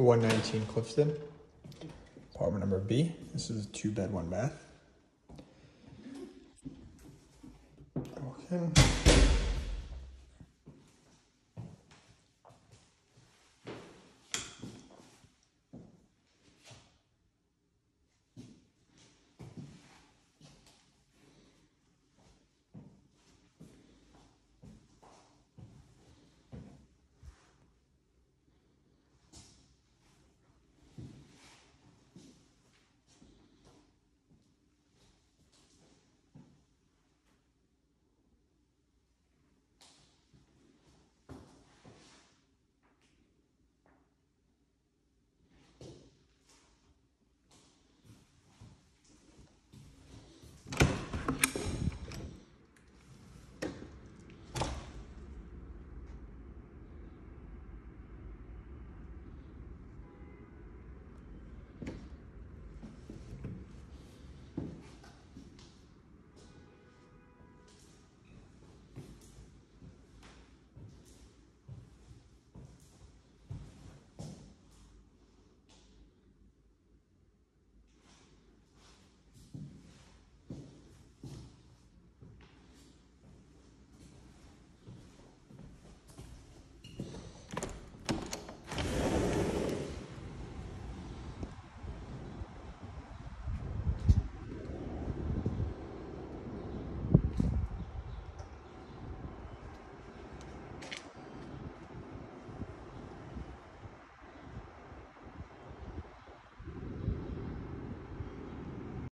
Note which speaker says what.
Speaker 1: 119 Clifton, apartment number B. This is a two bed, one bath. Okay.